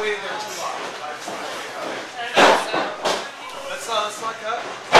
way in there too long. Let's, uh, let's not cut.